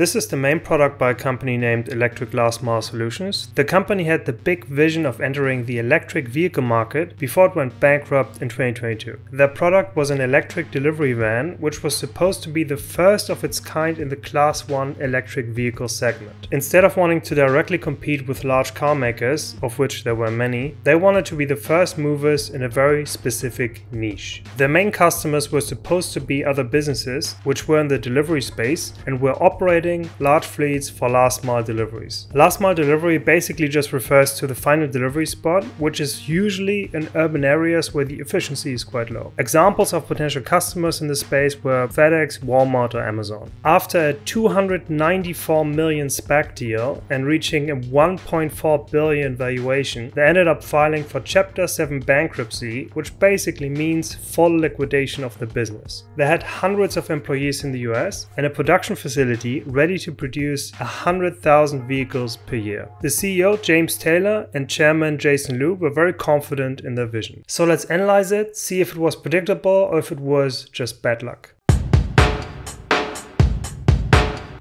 This is the main product by a company named Electric Last Mile Solutions. The company had the big vision of entering the electric vehicle market before it went bankrupt in 2022. Their product was an electric delivery van, which was supposed to be the first of its kind in the Class 1 electric vehicle segment. Instead of wanting to directly compete with large car makers, of which there were many, they wanted to be the first movers in a very specific niche. Their main customers were supposed to be other businesses, which were in the delivery space and were operating large fleets for last mile deliveries. Last mile delivery basically just refers to the final delivery spot, which is usually in urban areas where the efficiency is quite low. Examples of potential customers in this space were FedEx, Walmart, or Amazon. After a 294 million SPAC deal and reaching a 1.4 billion valuation, they ended up filing for Chapter 7 bankruptcy, which basically means full liquidation of the business. They had hundreds of employees in the US and a production facility ready to produce 100,000 vehicles per year. The CEO, James Taylor, and chairman Jason Luo were very confident in their vision. So let's analyze it, see if it was predictable or if it was just bad luck.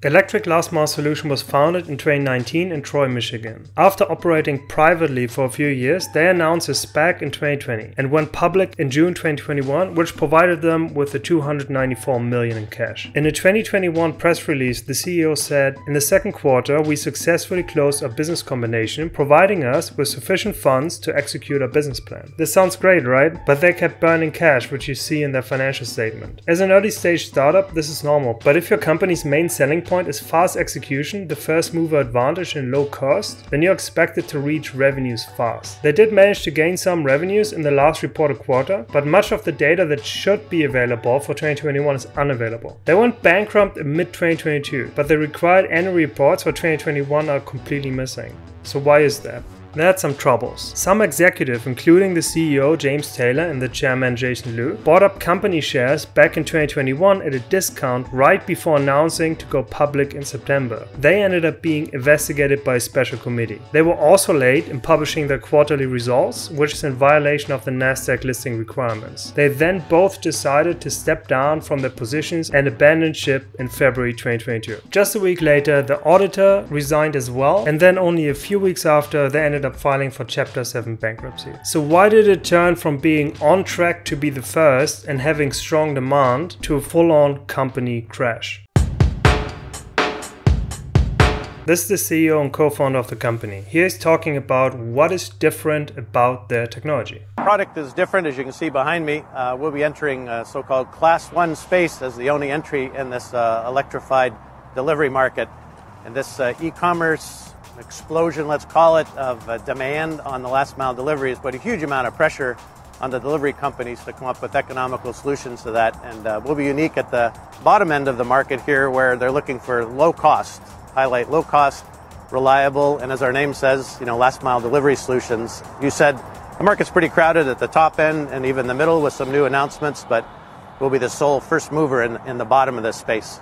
Electric Last Mile Solution was founded in 2019 in Troy, Michigan. After operating privately for a few years, they announced a SPAC in 2020 and went public in June 2021, which provided them with the 294 million in cash. In a 2021 press release, the CEO said, "In the second quarter, we successfully closed our business combination, providing us with sufficient funds to execute our business plan." This sounds great, right? But they kept burning cash, which you see in their financial statement. As an early stage startup, this is normal, but if your company's main selling point is fast execution, the first mover advantage and low cost, then you're expected to reach revenues fast. They did manage to gain some revenues in the last reported quarter, but much of the data that should be available for 2021 is unavailable. They went bankrupt in mid 2022, but the required annual reports for 2021 are completely missing. So why is that? They had some troubles. Some executive, including the CEO James Taylor and the chairman Jason Luo, bought up company shares back in 2021 at a discount right before announcing to go public in September. They ended up being investigated by a special committee. They were also late in publishing their quarterly results, which is in violation of the Nasdaq listing requirements. They then both decided to step down from their positions and abandon ship in February 2022. Just a week later, the auditor resigned as well, and then only a few weeks after, they ended ended up filing for Chapter 7 bankruptcy. So, why did it turn from being on track to be the first and having strong demand to a full on company crash? This is the CEO and co-founder of the company. He is talking about what is different about their technology. Product is different, as you can see behind me. Uh, we'll be entering a so-called Class One space as the only entry in this uh, electrified delivery market. And this uh, e-commerce explosion, let's call it, of uh, demand on the last mile deliveries, but a huge amount of pressure on the delivery companies to come up with economical solutions to that. And uh, we'll be unique at the bottom end of the market here where they're looking for low cost, highlight low cost, reliable, and as our name says, you know, last mile delivery solutions. You said the market's pretty crowded at the top end and even the middle with some new announcements, but we'll be the sole first mover in, in the bottom of this space.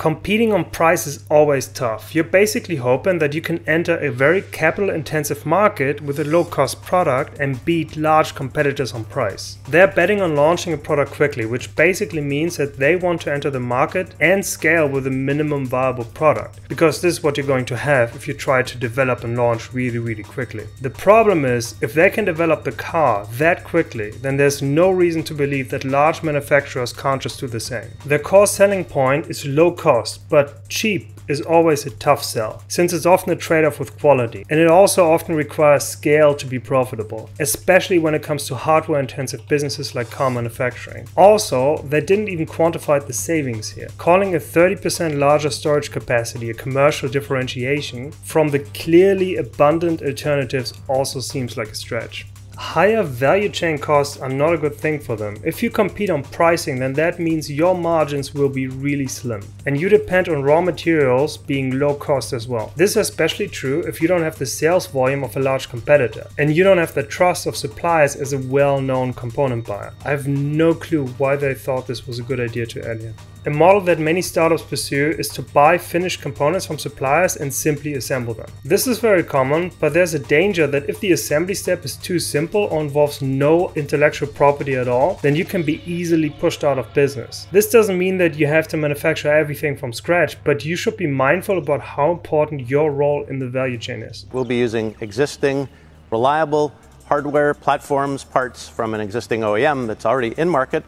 Competing on price is always tough. You're basically hoping that you can enter a very capital intensive market with a low cost product and beat large competitors on price. They're betting on launching a product quickly, which basically means that they want to enter the market and scale with a minimum viable product, because this is what you're going to have if you try to develop and launch really, really quickly. The problem is, if they can develop the car that quickly, then there's no reason to believe that large manufacturers can't just do the same. Their core selling point is low cost cost, but cheap is always a tough sell, since it's often a trade off with quality, and it also often requires scale to be profitable, especially when it comes to hardware intensive businesses like car manufacturing. Also, they didn't even quantify the savings here. Calling a 30% larger storage capacity a commercial differentiation from the clearly abundant alternatives also seems like a stretch higher value chain costs are not a good thing for them. If you compete on pricing, then that means your margins will be really slim. And you depend on raw materials being low cost as well. This is especially true if you don't have the sales volume of a large competitor and you don't have the trust of suppliers as a well known component buyer. I have no clue why they thought this was a good idea to add Alien. A model that many startups pursue is to buy finished components from suppliers and simply assemble them. This is very common, but there's a danger that if the assembly step is too simple or involves no intellectual property at all, then you can be easily pushed out of business. This doesn't mean that you have to manufacture everything from scratch, but you should be mindful about how important your role in the value chain is. We'll be using existing, reliable hardware, platforms, parts from an existing OEM that's already in market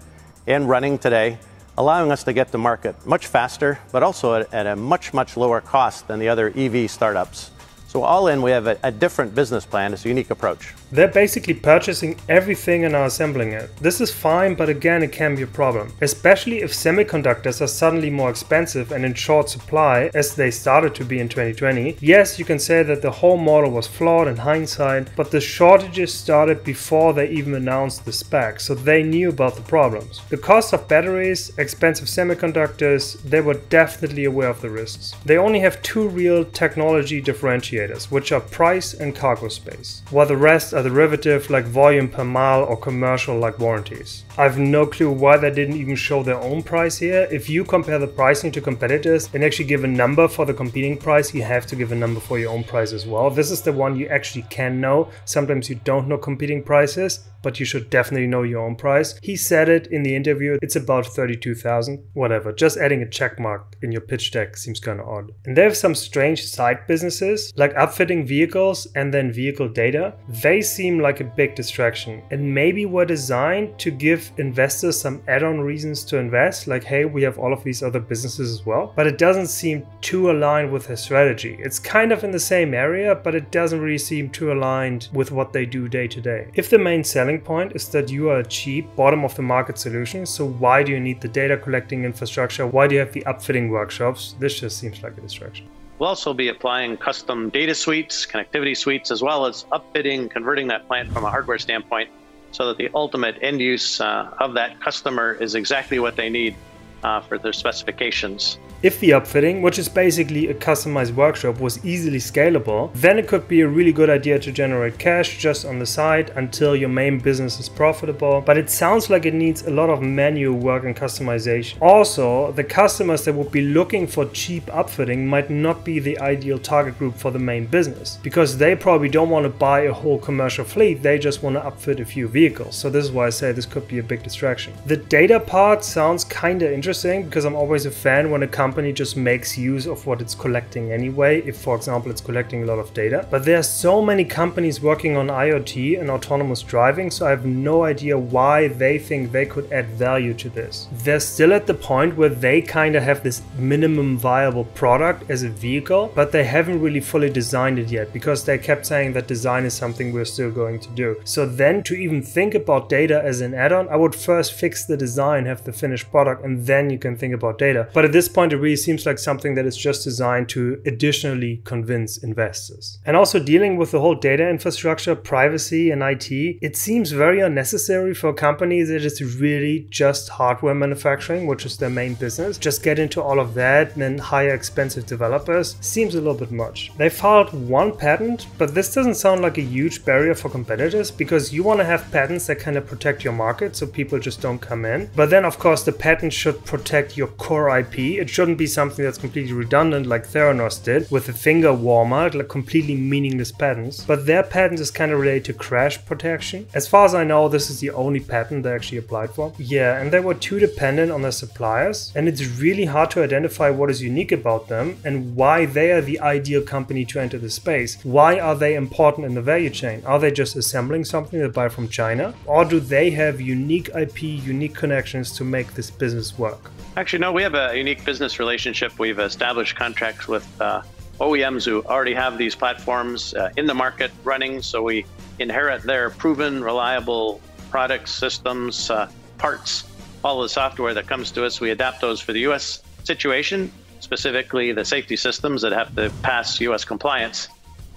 and running today, allowing us to get to market much faster, but also at, at a much, much lower cost than the other EV startups. So all in, we have a, a, different business plan. It's a unique approach. They're basically purchasing everything and are assembling it. This is fine, but again, it can be a problem, especially if semiconductors are suddenly more expensive and in short supply, as they started to be in 2020. Yes, you can say that the whole model was flawed in hindsight, but the shortages started before they even announced the SPAC, so they knew about the problems. The cost of batteries, expensive semiconductors, they were definitely aware of the risks. They only have two real technology differentiators which are price and cargo space, while the rest are derivative like volume per mile or commercial like warranties. I've no clue why they didn't even show their own price here. If you compare the pricing to competitors and actually give a number for the competing price, you have to give a number for your own price as well. This is the one you actually can know. Sometimes you don't know competing prices, but you should definitely know your own price. He said it in the interview, it's about 32,000, whatever. Just adding a check mark in your pitch deck seems kind of odd. And they have some strange side businesses, like upfitting vehicles and then vehicle data. They seem like a big distraction and maybe were designed to give investors some add-on reasons to invest, like, hey, we have all of these other businesses as well. But it doesn't seem too aligned with their strategy. It's kind of in the same area, but it doesn't really seem too aligned with what they do day to day. If the main selling selling point is that you are a cheap, bottom of the market solution. So why do you need the data collecting infrastructure? Why do you have the upfitting workshops? This just seems like a distraction. We'll also be applying custom data suites, connectivity suites, as well as upfitting, converting that plant from a hardware standpoint so that the ultimate end use uh, of that customer is exactly what they need uh, for their specifications. If the upfitting, which is basically a customized workshop, was easily scalable, then it could be a really good idea to generate cash just on the side until your main business is profitable. But it sounds like it needs a lot of manual work and customization. Also, the customers that would be looking for cheap upfitting might not be the ideal target group for the main business because they probably don't want to buy a whole commercial fleet, they just want to upfit a few vehicles. So, this is why I say this could be a big distraction. The data part sounds kind of interesting because I'm always a fan when a company just makes use of what it's collecting anyway, if for example it's collecting a lot of data. But there are so many companies working on IoT and autonomous driving, so I have no idea why they think they could add value to this. They're still at the point where they kind of have this minimum viable product as a vehicle, but they haven't really fully designed it yet because they kept saying that design is something we're still going to do. So then to even think about data as an add-on, I would first fix the design, have the finished product, and then you can think about data. But at this point, it really seems like something that is just designed to additionally convince investors. And also dealing with the whole data infrastructure, privacy, and IT, it seems very unnecessary for a company that is really just hardware manufacturing, which is their main business. Just get into all of that and then hire expensive developers seems a little bit much. They filed one patent, but this doesn't sound like a huge barrier for competitors because you want to have patents that kind of protect your market so people just don't come in. But then, of course, the patent should protect your core IP. It shouldn't be something that's completely redundant like Theranos did with the finger warmer, like completely meaningless patents. But their patent is kind of related to crash protection. As far as I know, this is the only patent they actually applied for. Yeah, and they were too dependent on their suppliers, and it's really hard to identify what is unique about them and why they are the ideal company to enter the space. Why are they important in the value chain? Are they just assembling something they buy from China? Or do they have unique IP, unique connections to make this business work? Actually, no, we have a unique business relationship. We've established contracts with uh, OEMs who already have these platforms uh, in the market running. So we inherit their proven, reliable products, systems, uh, parts, all the software that comes to us. We adapt those for the US situation, specifically the safety systems that have to pass US compliance.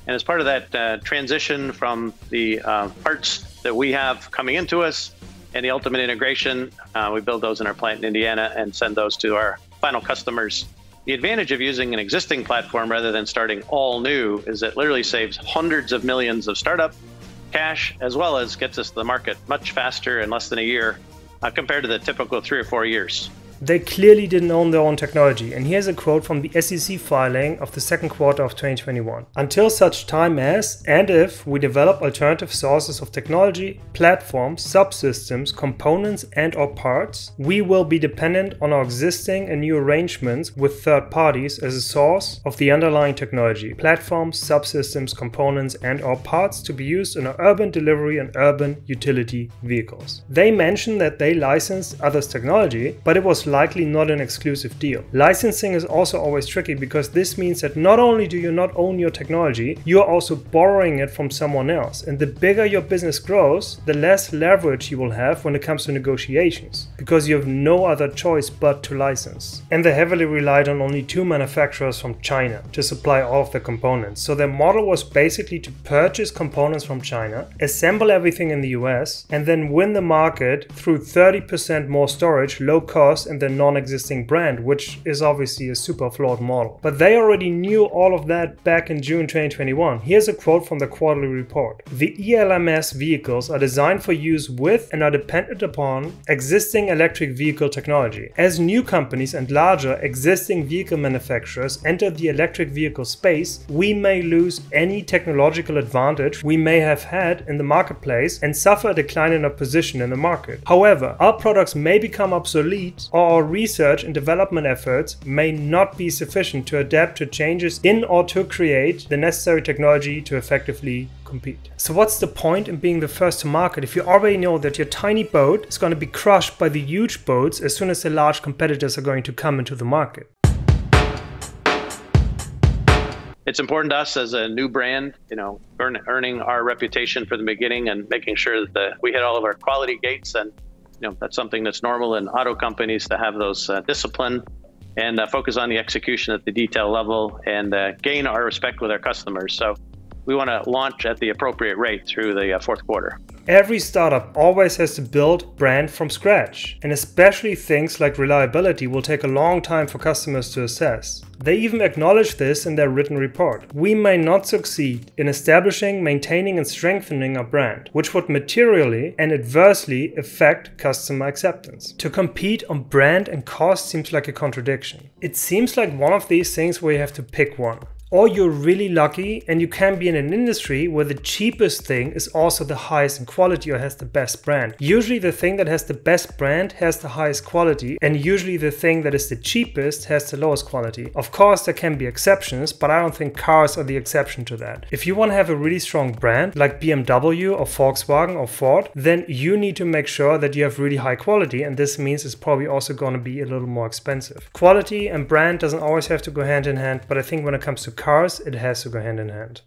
And as part of that uh, transition from the uh, parts that we have coming into us and the ultimate integration, uh, we build those in our plant in Indiana and send those to our final customers. The advantage of using an existing platform rather than starting all new is it literally saves hundreds of millions of startup cash as well as gets us to the market much faster in less than a year uh, compared to the typical three or four years. They clearly didn't own their own technology, and here's a quote from the SEC filing of the second quarter of 2021. Until such time as and if we develop alternative sources of technology, platforms, subsystems, components, and or parts, we will be dependent on our existing and new arrangements with third parties as a source of the underlying technology, platforms, subsystems, components, and or parts to be used in our urban delivery and urban utility vehicles. They mention that they licensed others' technology, but it was likely not an exclusive deal. Licensing is also always tricky because this means that not only do you not own your technology, you are also borrowing it from someone else. And the bigger your business grows, the less leverage you will have when it comes to negotiations because you have no other choice but to license. And they heavily relied on only two manufacturers from China to supply all of the components. So their model was basically to purchase components from China, assemble everything in the US, and then win the market through 30% more storage, low cost, and the non existing brand, which is obviously a super flawed model. But they already knew all of that back in June 2021. Here's a quote from the quarterly report The ELMS vehicles are designed for use with and are dependent upon existing electric vehicle technology. As new companies and larger existing vehicle manufacturers enter the electric vehicle space, we may lose any technological advantage we may have had in the marketplace and suffer a decline in our position in the market. However, our products may become obsolete or our research and development efforts may not be sufficient to adapt to changes in or to create the necessary technology to effectively compete. So what's the point in being the first to market if you already know that your tiny boat is going to be crushed by the huge boats as soon as the large competitors are going to come into the market? it's important to us as a new brand, you know, earn, earning our reputation from the beginning and making sure that the, we hit all of our quality gates. And, you know, that's something that's normal in auto companies to have those uh, discipline and uh, focus on the execution at the detail level and uh, gain our respect with our customers. So we want to launch at the appropriate rate through the uh, fourth quarter. Every startup always has to build brand from scratch, and especially things like reliability will take a long time for customers to assess. They even acknowledge this in their written report. We may not succeed in establishing, maintaining, and strengthening our brand, which would materially and adversely affect customer acceptance. To compete on brand and cost seems like a contradiction. It seems like one of these things where you have to pick one or you're really lucky and you can be in an industry where the cheapest thing is also the highest in quality or has the best brand. Usually, the thing that has the best brand has the highest quality, and usually, the thing that is the cheapest has the lowest quality. Of course, there can be exceptions, but I don't think cars are the exception to that. If you want to have a really strong brand like BMW or Volkswagen or Ford, then you need to make sure that you have really high quality, and this means it's probably also going to be a little more expensive. Quality and brand doesn't always have to go hand in hand, but I think when it comes to cars, it has to go hand in hand.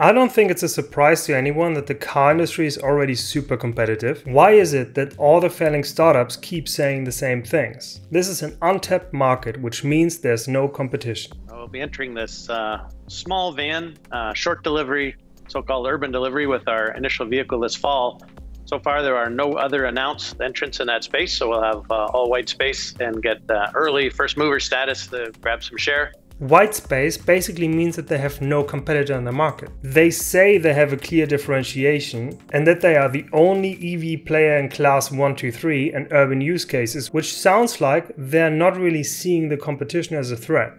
I don't think it's a surprise to anyone that the car industry is already super competitive. Why is it that all the failing startups keep saying the same things? This is an untapped market, which means there's no competition. We'll be entering this uh, small van, uh, short delivery, so called urban delivery with our initial vehicle this fall. So far, there are no other announced entrants in that space, so we'll have uh, all white space and get uh, early first mover status to grab some share. White space basically means that they have no competitor in the market. They say they have a clear differentiation and that they are the only EV player in class 1, 2, 3 and urban use cases, which sounds like they're not really seeing the competition as a threat.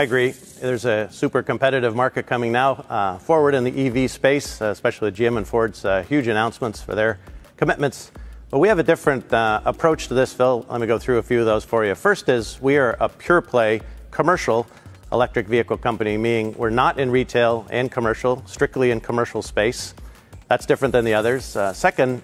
I agree. There's a super competitive market coming now uh, forward in the EV space, uh, especially GM and Ford's uh, huge announcements for their commitments. But we have a different uh, approach to this, Phil. Let me go through a few of those for you. First is we are a pure play commercial electric vehicle company, meaning we're not in retail and commercial, strictly in commercial space. That's different than the others. Uh, second,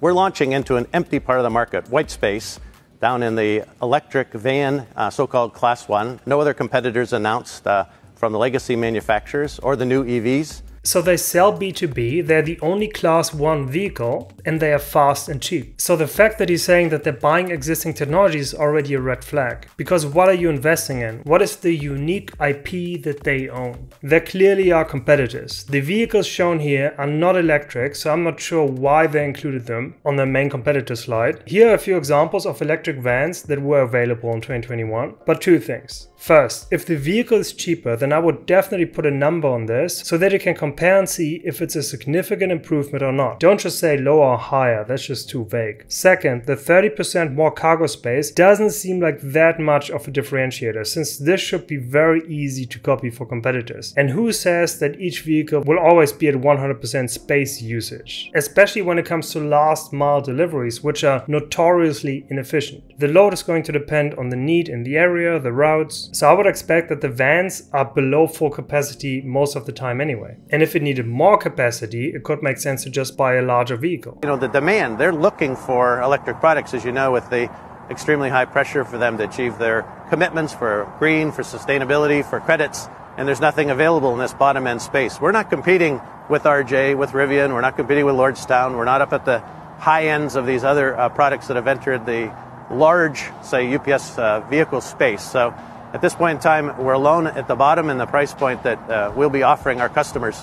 we're launching into an empty part of the market, white space, down in the electric van, uh, so called Class 1. No other competitors announced uh, from the legacy manufacturers or the new EVs. So they sell B2B, they're the only class 1 vehicle, and they are fast and cheap. So the fact that he's saying that they're buying existing technology is already a red flag. Because what are you investing in? What is the unique IP that they own? There clearly are competitors. The vehicles shown here are not electric, so I'm not sure why they included them on their main competitor slide. Here are a few examples of electric vans that were available in 2021, but two things. First, if the vehicle is cheaper, then I would definitely put a number on this so that you can compare compare and see if it's a significant improvement or not. Don't just say lower or higher, that's just too vague. Second, the 30% more cargo space doesn't seem like that much of a differentiator since this should be very easy to copy for competitors. And who says that each vehicle will always be at 100% space usage? Especially when it comes to last mile deliveries, which are notoriously inefficient. The load is going to depend on the need in the area, the routes, so I would expect that the vans are below full capacity most of the time anyway. And if it needed more capacity, it could make sense to just buy a larger vehicle. You know, the demand, they're looking for electric products, as you know, with the extremely high pressure for them to achieve their commitments for green, for sustainability, for credits, and there's nothing available in this bottom end space. We're not competing with RJ, with Rivian, we're not competing with Lordstown, we're not up at the high ends of these other uh, products that have entered the large, say, UPS uh, vehicle space. So at this point in time, we're alone at the bottom in the price point that uh, we'll be offering our customers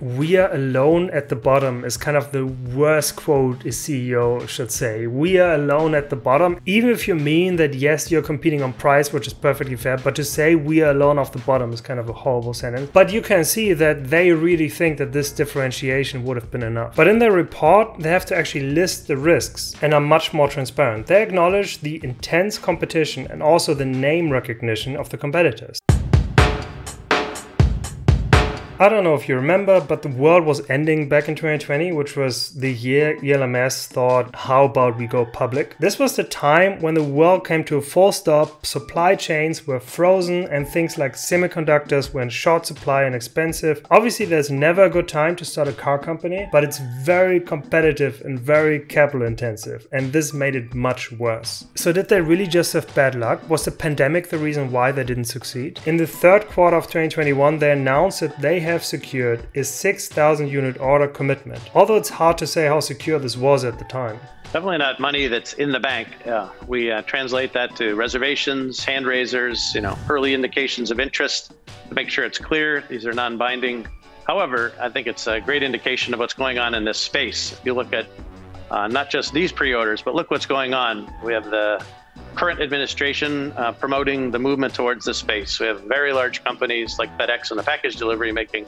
we are alone at the bottom is kind of the worst quote a CEO should say. We are alone at the bottom, even if you mean that yes, you're competing on price, which is perfectly fair, but to say we are alone off the bottom is kind of a horrible sentence. But you can see that they really think that this differentiation would have been enough. But in their report, they have to actually list the risks and are much more transparent. They acknowledge the intense competition and also the name recognition of the competitors. I don't know if you remember, but the world was ending back in 2020, which was the year ELMS thought, how about we go public? This was the time when the world came to a full stop, supply chains were frozen, and things like semiconductors were in short supply and expensive. Obviously, there's never a good time to start a car company, but it's very competitive and very capital intensive, and this made it much worse. So, did they really just have bad luck? Was the pandemic the reason why they didn't succeed? In the third quarter of 2021, they announced that they have secured a 6,000 unit order commitment, although it's hard to say how secure this was at the time. Definitely not money that's in the bank. Yeah, we uh, translate that to reservations, hand raisers, you know, early indications of interest to make sure it's clear. These are non-binding. However, I think it's a great indication of what's going on in this space. If you look at uh, not just these pre-orders, but look what's going on. We have the current administration uh, promoting the movement towards this space. We have very large companies like FedEx and the package delivery making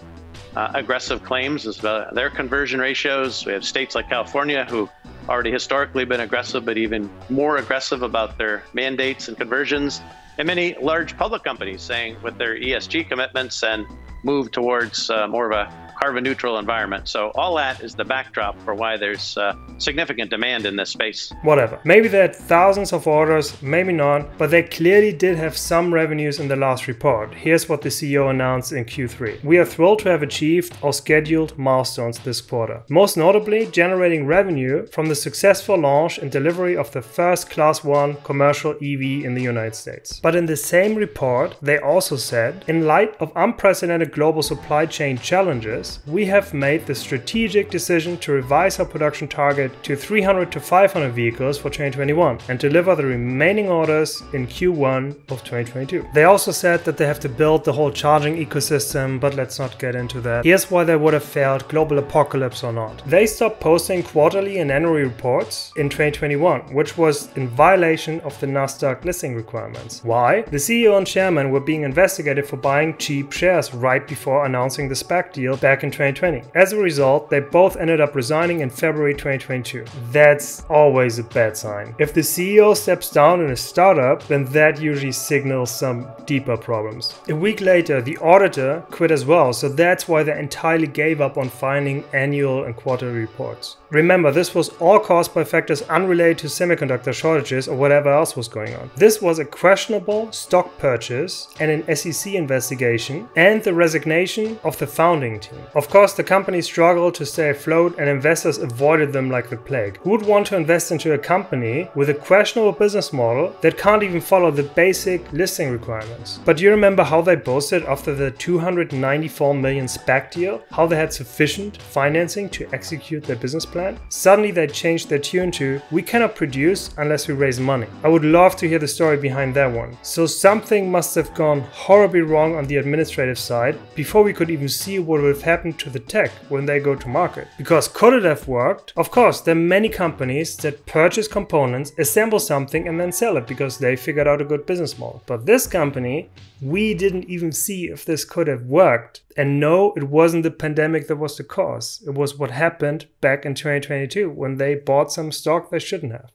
uh, aggressive claims as their conversion ratios. We have states like California who already historically been aggressive, but even more aggressive about their mandates and conversions. And many large public companies saying with their ESG commitments and move towards uh, more of a carbon neutral environment. So all that is the backdrop for why there's uh, significant demand in this space. Whatever. Maybe they had thousands of orders, maybe not, but they clearly did have some revenues in the last report. Here's what the CEO announced in Q3. We are thrilled to have achieved our scheduled milestones this quarter. Most notably, generating revenue from the successful launch and delivery of the first Class 1 commercial EV in the United States. But in the same report, they also said, in light of unprecedented global supply chain challenges, we have made the strategic decision to revise our production target to 300 to 500 vehicles for 2021 and deliver the remaining orders in Q1 of 2022. They also said that they have to build the whole charging ecosystem, but let's not get into that. Here's why they would have failed global apocalypse or not. They stopped posting quarterly and annual reports in 2021, which was in violation of the Nasdaq listing requirements. Why? The CEO and chairman were being investigated for buying cheap shares right before announcing the SPAC deal back back in 2020. As a result, they both ended up resigning in February 2022. That's always a bad sign. If the CEO steps down in a startup, then that usually signals some deeper problems. A week later, the auditor quit as well, so that's why they entirely gave up on filing annual and quarterly reports. Remember, this was all caused by factors unrelated to semiconductor shortages or whatever else was going on. This was a questionable stock purchase and an SEC investigation and the resignation of the founding team. Of course, the company struggled to stay afloat and investors avoided them like the plague. Who would want to invest into a company with a questionable business model that can't even follow the basic listing requirements? But do you remember how they boasted after the 294 million SPAC deal, how they had sufficient financing to execute their business plan? Suddenly they changed their tune to, we cannot produce unless we raise money. I would love to hear the story behind that one. So something must have gone horribly wrong on the administrative side before we could even see what would have happened to the tech when they go to market. Because could it have worked? Of course, there are many companies that purchase components, assemble something and then sell it because they figured out a good business model. But this company, we didn't even see if this could have worked. And no, it wasn't the pandemic that was the cause. It was what happened back in 2022 when they bought some stock they shouldn't have.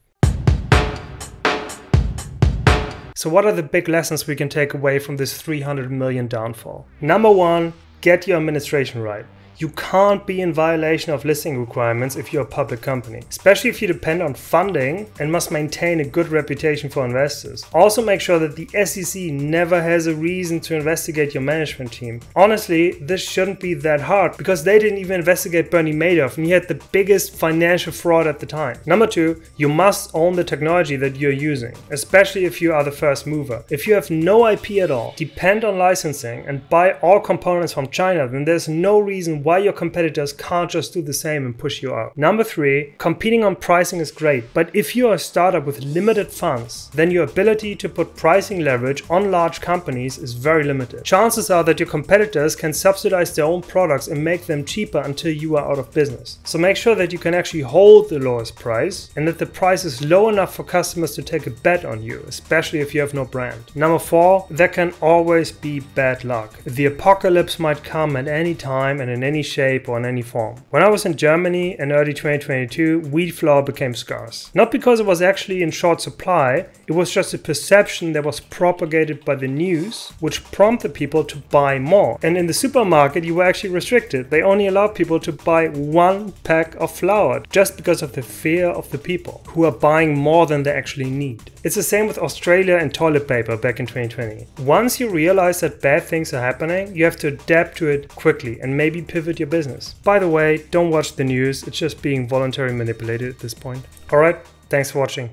So, what are the big lessons we can take away from this 300 million downfall? Number one, get your administration right. You can't be in violation of listing requirements if you're a public company, especially if you depend on funding and must maintain a good reputation for investors. Also, make sure that the SEC never has a reason to investigate your management team. Honestly, this shouldn't be that hard because they didn't even investigate Bernie Madoff and he had the biggest financial fraud at the time. Number two, you must own the technology that you're using, especially if you are the first mover. If you have no IP at all, depend on licensing and buy all components from China, then there's no reason why your competitors can't just do the same and push you out. Number three, competing on pricing is great, but if you're a startup with limited funds, then your ability to put pricing leverage on large companies is very limited. Chances are that your competitors can subsidize their own products and make them cheaper until you are out of business. So make sure that you can actually hold the lowest price and that the price is low enough for customers to take a bet on you, especially if you have no brand. Number four, there can always be bad luck. The apocalypse might come at any time and in any any shape or in any form. When I was in Germany in early 2022, wheat flour became scarce. Not because it was actually in short supply, it was just a perception that was propagated by the news, which prompted people to buy more. And in the supermarket, you were actually restricted. They only allowed people to buy one pack of flour just because of the fear of the people who are buying more than they actually need. It's the same with Australia and toilet paper back in 2020. Once you realize that bad things are happening, you have to adapt to it quickly and maybe pivot your business. By the way, don't watch the news, it's just being voluntarily manipulated at this point. Alright, thanks for watching.